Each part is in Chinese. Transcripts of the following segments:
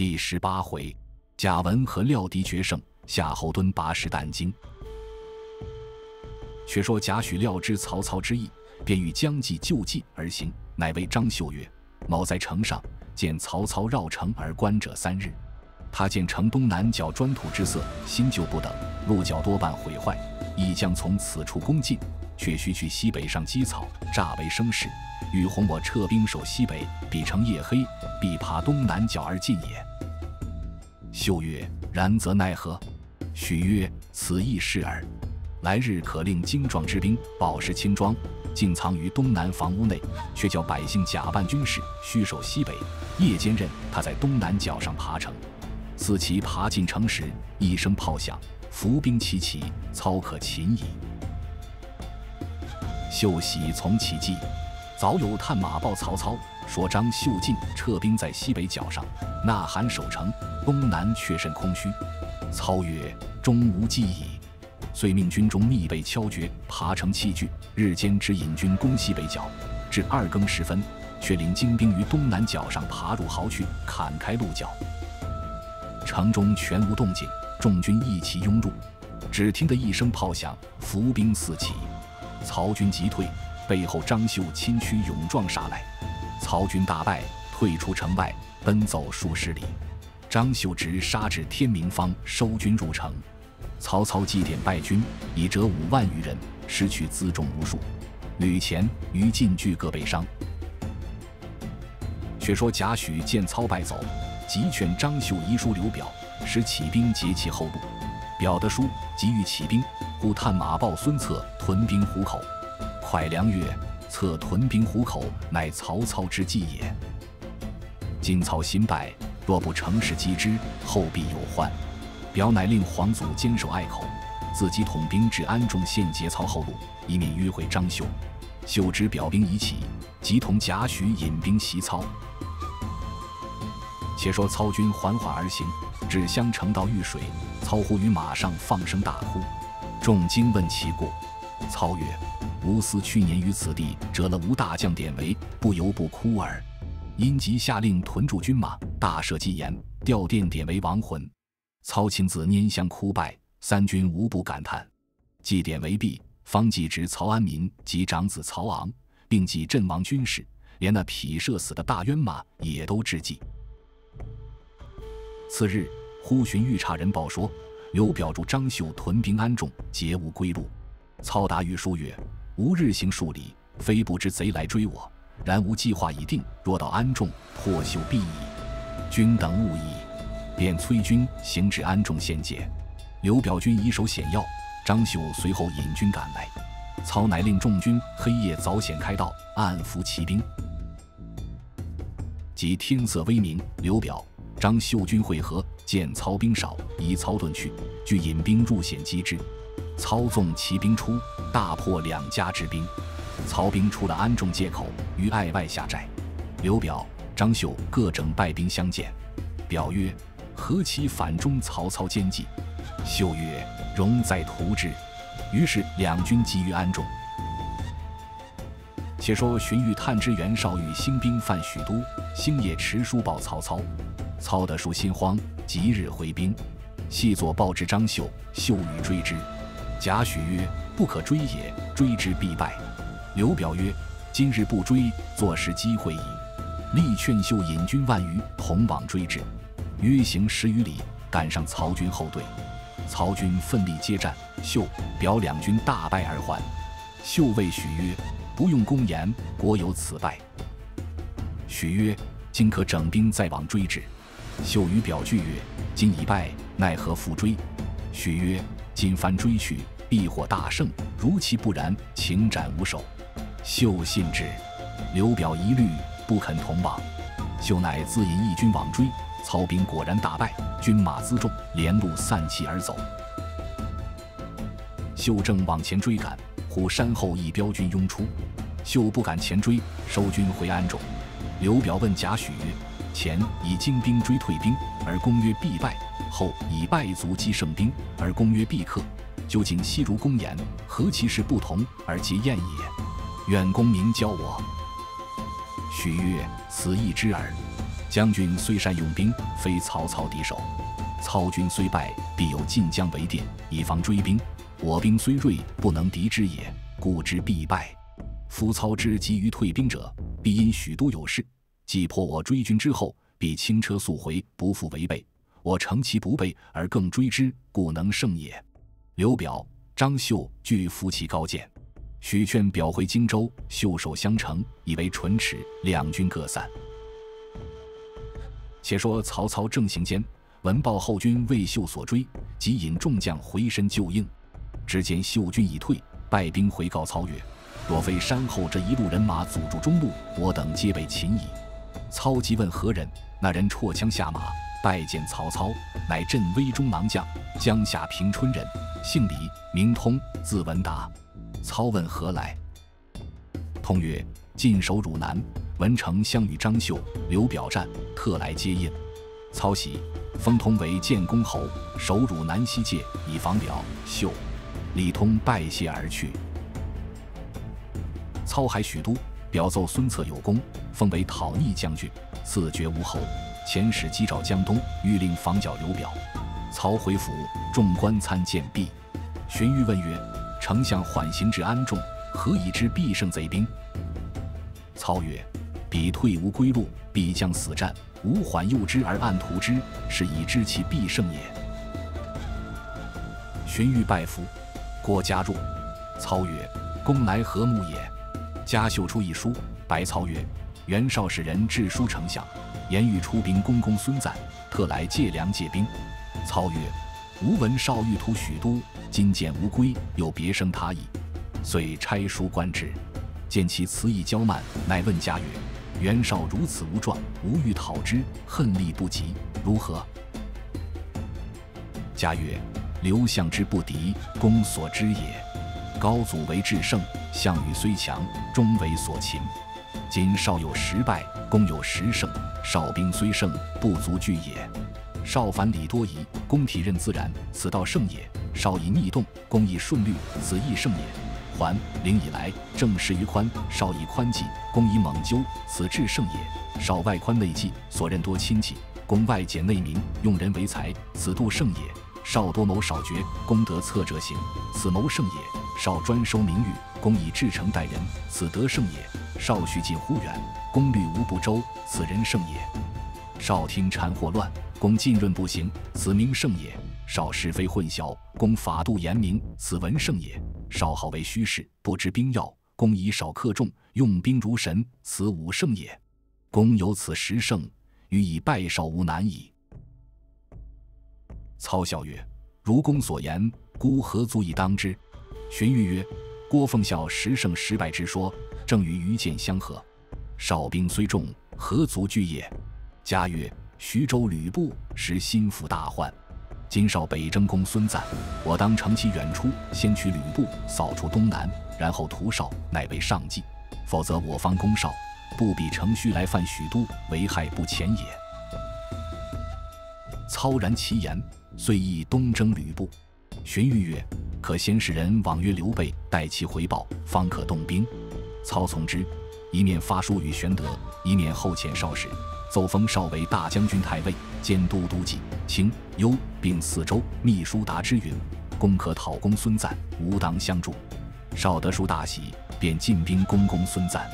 第十八回，贾文和廖敌决胜，夏侯惇拔石啖精。却说贾诩料知曹操之意，便欲将计就计而行，乃谓张绣曰：“某在城上见曹操绕城而观者三日，他见城东南角砖土之色新旧不等，鹿角多半毁坏，亦将从此处攻进，却须去西北上积草，诈为声势，欲哄我撤兵守西北，彼城夜黑，必爬东南角而进也。”秀曰：“然则奈何？”许曰：“此亦是耳。来日可令精壮之兵饱食轻装，静藏于东南房屋内，却叫百姓假扮军士，虚守西北。夜间任他在东南角上爬城。似其爬进城时，一声炮响，伏兵齐起，操可擒矣。”秀喜从其计，早有探马报曹操，说张绣进撤兵在西北角上，呐喊守城，东南却甚空虚。操曰：“终无计矣。”遂命军中密备敲决，爬城器具，日间只引军攻西北角，至二更时分，却领精兵于东南角上爬入壕去，砍开鹿角。城中全无动静，众军一齐拥入，只听得一声炮响，伏兵四起，曹军急退，背后张绣亲驱勇壮杀来，曹军大败，退出城外，奔走数十里。张绣直杀至天明方收军入城。曹操祭奠败军，已折五万余人，失去辎重无数，吕虔、于禁俱各被伤。却说贾诩见操败走，急劝张绣遗书刘表，使起兵截其后路。表的书急欲起兵，故探马报孙策屯兵虎口。蒯良曰：“策屯兵虎口，乃曹操之计也。今操新败，若不乘势击之，后必有患。”表乃令皇祖坚守隘口，自己统兵至安众县节操后路，以免迂回张绣。秀知表兵已起，即同贾诩引兵袭操。且说操军缓缓而行，至襄城到遇水，操忽于马上放声大哭。众惊问其故，操曰：“吾思去年于此地折了吴大将典韦，不由不哭耳。因即下令屯驻军马，大赦祭言，吊奠典韦亡魂。”操亲自拈香哭拜，三军无不感叹。祭典为毕，方祭侄曹安民及长子曹昂，并祭阵亡军士，连那匹射死的大渊马也都致祭。次日，忽寻御差人报说，刘表助张绣屯兵安众，皆无归路。操答御书曰：“吾日行数里，非不知贼来追我，然吾计划已定，若到安众，破绣必矣。君等勿疑。”便催军行至安众县界，刘表军以守险要，张绣随后引军赶来。操乃令众军黑夜凿险开道，暗伏骑兵。及天色微明，刘表、张绣军会合，见操兵少，移操遁去，俱引兵入险击之。操纵骑兵出，大破两家之兵。曹兵出了安众界口，于隘外下寨。刘表、张绣各整败兵相见。表曰。何其反中曹操奸计？秀曰：“容在图之。”于是两军集于安众。且说荀彧探知袁绍与兴兵犯许都，星夜持书报曹操。操得书心慌，即日回兵。细作报之张绣，绣欲追之。贾诩曰：“不可追也，追之必败。”刘表曰：“今日不追，坐失机会矣。”力劝秀引军万余，同往追之。约行十余里，赶上曹军后队，曹军奋力接战，秀、表两军大败而还。秀谓许曰：“不用公言，国有此败。”许曰：“今可整兵再往追之。”秀与表拒曰：“今已败，奈何复追？”许曰：“今番追去，必获大胜；如其不然，请斩无首。”秀信之。刘表疑虑，不肯同往。秀乃自引义军往追。曹兵果然大败，军马辎重，连路散弃而走。秀正往前追赶，忽山后一彪军拥出，秀不敢前追，收军回安中。刘表问贾诩曰：“前以精兵追退兵，而公曰必败；后以败卒击胜兵，而公曰必克。究竟悉如公言，何其事不同而皆验也？愿公明教我。”许曰：“此易之耳。”将军虽善用兵，非曹操敌手。操军虽败，必有晋江为殿，以防追兵。我兵虽锐，不能敌之也，故之必败。夫操之急于退兵者，必因许都有事。既破我追军之后，必轻车速回，不复违背。我乘其不备而更追之，故能胜也。刘表、张绣俱夫其高见。许劝表回荆州，袖手相承，以为唇齿，两军各散。且说曹操正行间，闻报后军为秀所追，即引众将回身救应。只见秀军已退，败兵回告操曰：“若非山后这一路人马阻住中路，我等皆被擒矣。”操即问何人，那人绰枪下马，拜见曹操，乃镇威中郎将，江夏平春人，姓李，名通，字文达。操问何来，通曰：“晋守汝南，文丞相与张绣、刘表战，特来接应。”操喜，封通为建功侯，守汝南西界，以防表、绣。李通拜谢而去。操还许都，表奏孙策有功，封为讨逆将军，赐爵吴侯。遣使击赵江东，欲令防剿刘表。操回府，众官参见毕。荀彧问曰：丞相缓行至安众，何以知必胜贼兵？操曰：“彼退无归路，必将死战。吾缓诱之而暗图之，是以知其必胜也。”荀彧拜服，郭嘉入。操曰：“公来何目也？”家绣出一书，白操曰：“袁绍使人致书丞相，言欲出兵攻公孙瓒，特来借粮借兵。”操曰：“吾闻绍欲图许都。”今见无归，又别生他意，遂差书观之，见其辞意骄慢，乃问家曰：“袁绍如此无状，吾欲讨之，恨力不及，如何？”家曰：“刘项之不敌，公所知也。高祖为至胜，项羽虽强，终为所擒。今绍有十败，公有十胜，绍兵虽胜，不足惧也。绍反礼多疑，公体任自然，此道胜也。”少以逆动，攻以顺律，此亦胜也。还灵以来，正十余宽，少以宽济，攻以猛究，此智胜也。少外宽内济，所任多亲戚，攻外简内明，用人为才，此度胜也。少多谋少决，功德策者行，此谋胜也。少专收名誉，攻以至诚待人，此德胜也。少许近忽远，功虑无不周，此人胜也。少听谗惑乱，攻浸润不行，此名胜也。少是非混淆，公法度严明，此文胜也；少好为虚事，不知兵要，公以少克众，用兵如神，此武胜也。公有此十胜，予以败少无难矣。操笑曰：“如公所言，孤何足以当之？”荀彧曰：“郭奉孝十胜十败之说，正与愚见相合。少兵虽众，何足惧也？”嘉曰：“徐州吕布实心腹大患。”今少北征公孙瓒，我当乘其远出，先取吕布，扫除东南，然后屠绍，乃为上计。否则我方攻绍，不比乘虚来犯许都，为害不浅也。操然其言，遂意东征吕布。荀彧曰：“可先使人往约刘备，待其回报，方可动兵。”操从之，一面发书与玄德，一面后遣少使。奏封少为大将军太尉，兼都督冀、青、幽，并四州秘书达之允，攻克讨公孙瓒，吾当相助。少得书大喜，便进兵攻公孙瓒。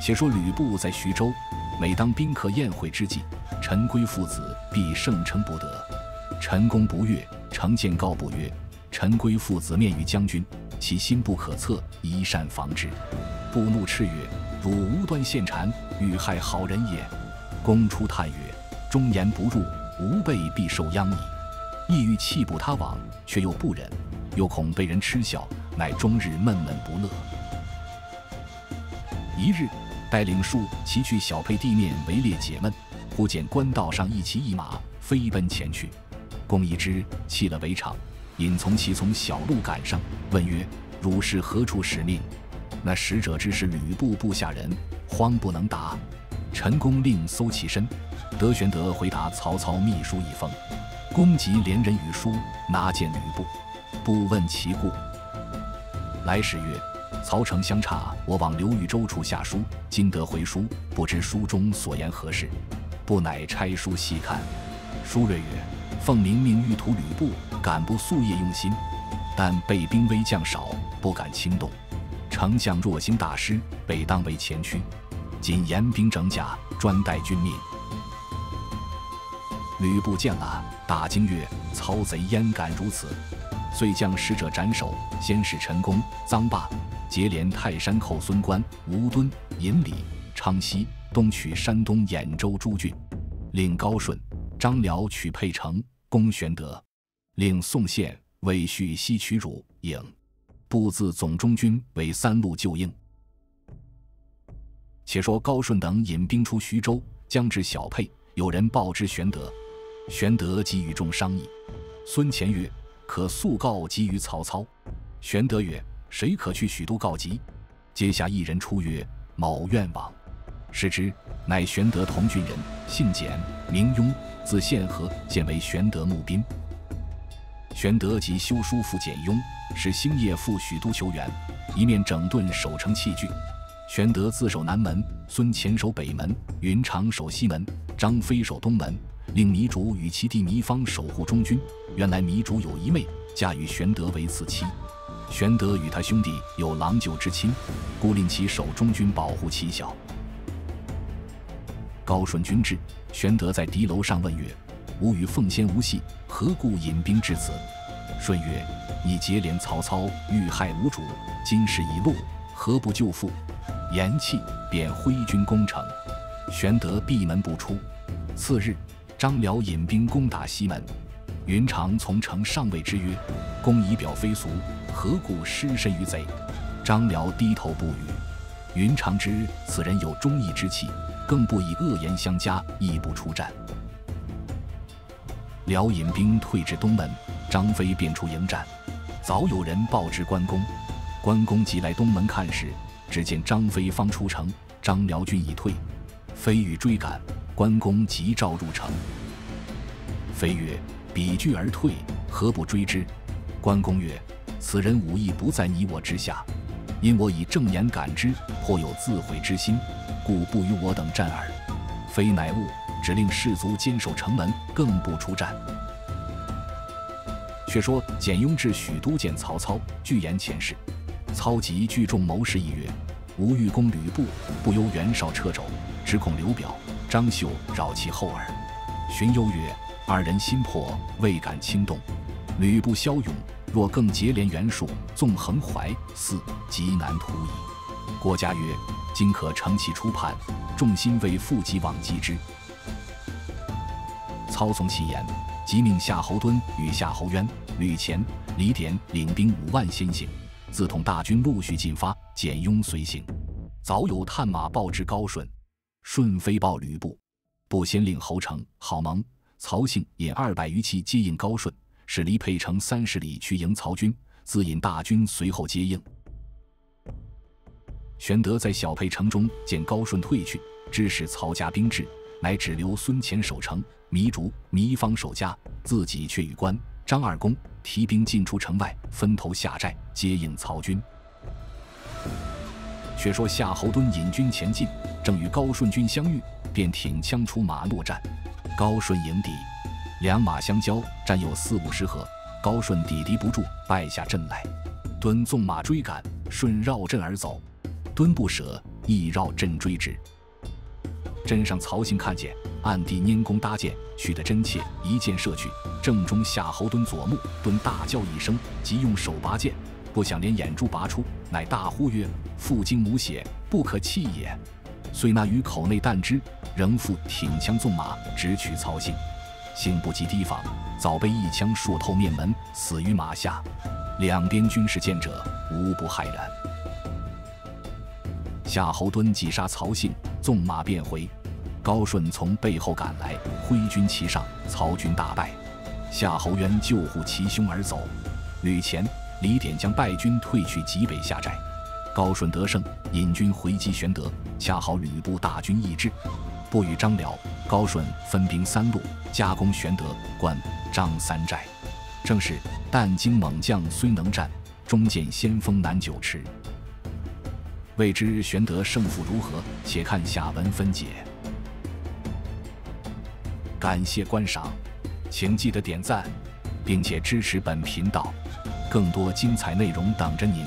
且说吕布在徐州，每当宾客宴会之际，陈规父子必盛称不得。陈公不悦，程建告不曰：“陈规父子面于将军，其心不可测，宜善防之。”布怒斥曰：“汝无端陷谗，欲害好人也。”公出叹曰：“忠言不入，吾辈必受殃矣。”意欲弃捕他往，却又不忍，又恐被人嗤笑，乃终日闷闷不乐。一日，带领数骑去小沛地面围猎解闷，忽见官道上一骑一马飞奔前去。公一知，弃了围场，引从骑从小路赶上，问曰：“汝是何处使命？”那使者之是吕布部下人，慌不能答。陈宫令搜其身，得玄德回答曹操密书一封。公即连人与书，拿见吕布。布问其故，来使曰：“曹丞相差我往刘豫州处下书，今得回书，不知书中所言何事，不乃拆书细看。书睿曰：“奉明命欲图吕布，敢不夙夜用心？但备兵微将少，不敢轻动。丞相若兴大师，北当为前驱。仅严兵整甲，专待军命。”吕布见了，大惊曰：“曹贼焉敢如此？”遂将使者斩首，先是陈宫、臧霸。结连泰山寇孙关、吴敦、尹礼、昌西，东取山东兖州诸郡，令高顺、张辽取沛城，攻玄德；令宋宪、魏续西取汝、颍，布自总中军为三路救应。且说高顺等引兵出徐州，将至小沛，有人报之玄德，玄德即与众商议。孙乾曰：“可速告急于曹操。”玄德曰。谁可去许都告急？阶下一人出曰：“某愿往。”使之，乃玄德同郡人，姓简，名雍，字宪和，现为玄德募兵。玄德即修书复简雍，使星夜赴许都求援，一面整顿守城器具。玄德自守南门，孙乾守北门，云长守西门，张飞守东门，令糜竺与其弟糜芳守护中军。原来糜竺有一妹，嫁与玄德为次妻。玄德与他兄弟有郎舅之亲，故令其守中军，保护妻小。高顺军至，玄德在敌楼上问曰：“吾与奉先无隙，何故引兵至此？”顺曰：“你结连曹操，欲害无主，今事已落，何不救父？”言讫，便挥军攻城。玄德闭门不出。次日，张辽引兵攻打西门。云长从城上谓之曰：“公仪表非俗。”何故失身于贼？张辽低头不语。云长知此人有忠义之气，更不以恶言相加，亦不出战。辽引兵退至东门，张飞便出迎战。早有人报知关公，关公即来东门看时，只见张飞方出城，张辽军已退。飞欲追赶，关公急召入城。飞曰：“彼拒而退，何不追之？”关公曰：此人武艺不在你我之下，因我以正言感之，颇有自毁之心，故不与我等战耳。非乃物，只令士卒坚守城门，更不出战。却说简雍至许都见曹操，具言前事。操即聚众谋士一曰：“吾欲攻吕布，不由袁绍掣肘，只恐刘表、张绣扰其后耳。”荀攸曰：“二人心魄未敢轻动，吕布骁勇。”若更结连袁术，纵横淮泗，极难图矣。郭嘉曰：“今可乘其出叛，众心为复及往击之。”操从其言，即命夏侯惇与夏侯渊、吕虔、李典领兵五万先行。自统大军陆续进发，简雍随行。早有探马报之高顺，顺飞报吕布，布先令侯成、郝萌、曹信引二百余骑接应高顺。使离沛城三十里去迎曹军，自引大军随后接应。玄德在小沛城中见高顺退去，知使曹家兵至，乃只留孙乾守城，糜竺、糜芳守家，自己却与关张二公提兵进出城外，分头下寨接应曹军。却说夏侯惇引军前进，正与高顺军相遇，便挺枪出马搦战，高顺迎敌。两马相交，战有四五十合，高顺抵敌不住，败下阵来。敦纵马追赶，顺绕阵而走，敦不舍，亦绕阵追之。身上曹信看见，暗地拈弓搭箭，取得真切，一箭射去，正中夏侯惇左目。敦大叫一声，即用手拔剑，不想连眼珠拔出，乃大呼曰：“父精母血，不可弃也！”遂那于口内弹之，仍复挺枪纵马，直取曹信。幸不及提防，早被一枪数透面门，死于马下。两边军士见者，无不骇然。夏侯惇击杀曹性，纵马便回。高顺从背后赶来，挥军齐上，曹军大败。夏侯渊救护其兄而走。吕虔、李典将败军退去极北下寨。高顺得胜，引军回击玄德，恰好吕布大军易至。不与张辽、高顺分兵三路，加攻玄德、关张三寨。正是但惊猛将虽能战，终见先锋难久持。未知玄德胜负如何？且看下文分解。感谢观赏，请记得点赞，并且支持本频道，更多精彩内容等着您。